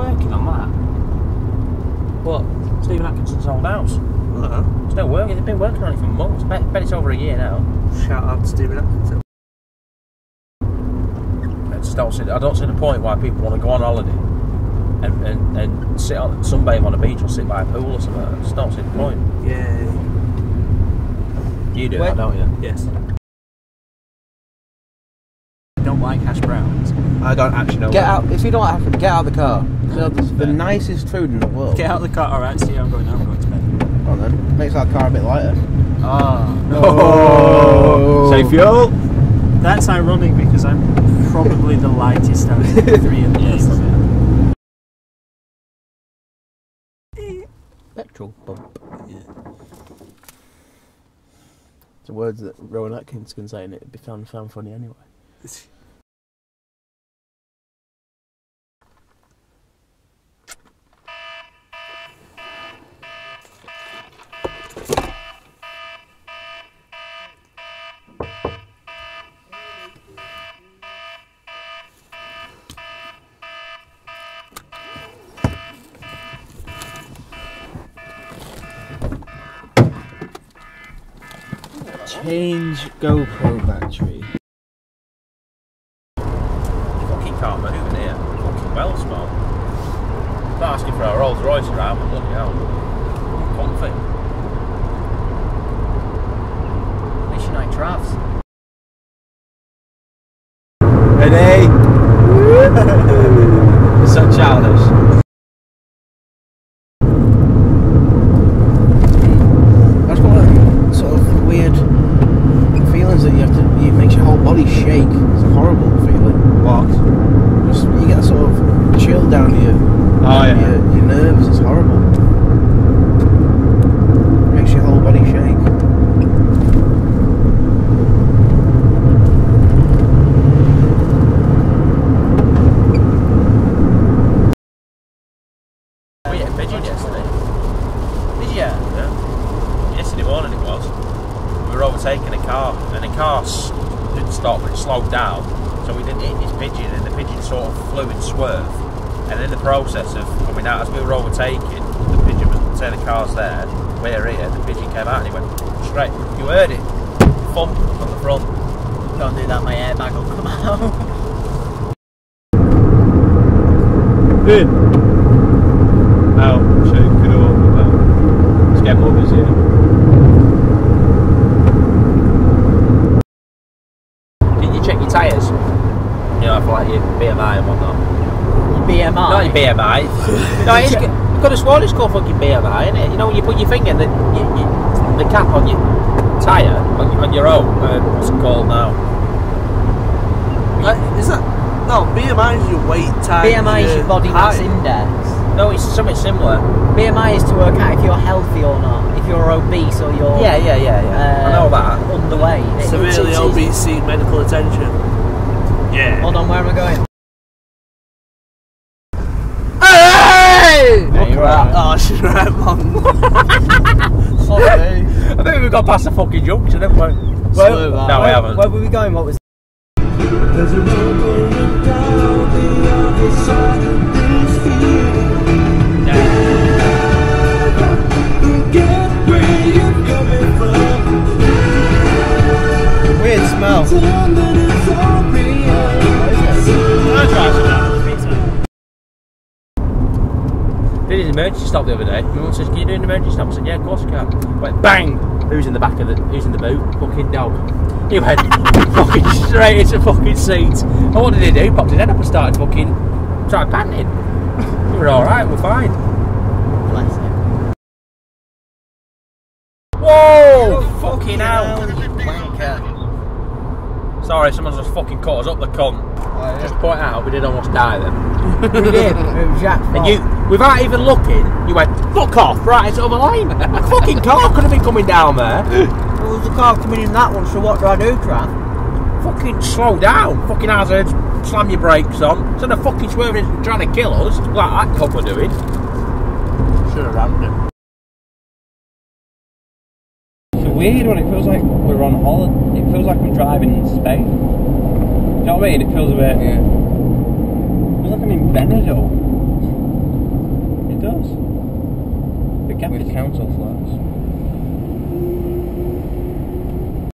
working on that? What? Stephen Atkinson's old house. Uh-huh. It's still working. They've been working on it for months. Bet, bet it's over a year now. Shout out to Stephen Atkinson. I just don't see. I don't see the point why people want to go on holiday and, and, and sit on sunbathe on a beach or sit by a pool or something. I just don't see the point. Yeah. You do, Where- that, don't you? Yes. I don't like hash browns. I don't actually know. Get out. If you don't like hash get out of the car. It's the nicest food in the world. Get out of the car. All right, see, I'm going now. I'm going to bed. Come on then. Makes our car a bit lighter. Ah, Oh, say fuel. that's ironic because I'm probably the lightest out of the three of these. Petrol bump. The words that Rowan Atkins can say in it it'd be found, found funny anyway. Change GoPro battery. Fucking can't move in here. Fucking well small. Not asking for a Rolls Royce around, but bloody hell. Comfy. Mission night drafts. Ready? so childish. I've got like, sort of weird feelings that you have to. It makes your whole body shake. It's a horrible feeling. What? Just you get a sort of chill down your Oh, down yeah. your, your nerves. It's horrible. Makes your whole body shake. Oh, we ate a pigeon yesterday. Did you? Yeah. Yesterday morning it was. We were overtaking a car, and the car s- didn't stop, but it slowed down. So we didn't hit this pigeon, and the pigeon sort of flew and swerved. And in the process of coming out, as we were overtaking, the pigeon was saying the car's there, we're here, the pigeon came out and he went straight. You heard it. Thump on the front. Don't do that, my airbag will come out. In. Out, shake it all about. Let's get more busy. Did you check your tyres? You know, for like your BMI and whatnot. BMI. Not your BMI. no, it's, you could have sworn it's called fucking BMI, isn't it? You know, when you put your finger, the, you, you, the cap on your tyre, on, your- on your own, uh, what's it called now? Uh, is that no BMI is your weight times BMI is your body mass height. index. No, it's something similar. BMI is to work out if you're healthy or not, if you're obese or you're Yeah, yeah, yeah, yeah. I uh, know that. underweight. It- it's- Severely it's- obese, seek medical attention. Yeah. Hold on, where am I going? Hey! There you are. Oh, right, man. Sorry. I think we've got past the fucking junction, haven't we? Swerve no, out. we haven't. Where were we going? What was Weird smell. Did his emergency stop the other day. My mum says, "Can you do an emergency stop?" I said, "Yeah, of course I can." Went bang. Who's in the back of the? Who's in the boot? Fucking dog. He went fucking straight into fucking seat. And what did he do? He popped his head up and started fucking started panting. we were all right. We're fine. Bless him. Whoa! fucking hell! Wanker. Sorry, someone's just fucking caught us up the cunt. Oh, just point out, we did almost die then. We did. It was Jack's And you, without even looking, you went, fuck off, right, it's over the line. A fucking car could have been coming down there. There was a car coming in that one, so what do I do, Trav? fucking slow down. Fucking hazards, slam your brakes on. Instead of fucking swerving and trying to kill us, like that cop were doing. Should have rammed it. It's a weird one. It feels like we're on holiday. It feels like we're driving in Spain. Do you know what I mean? It feels a bit. It feels like I'm in Benidorm. With council flats.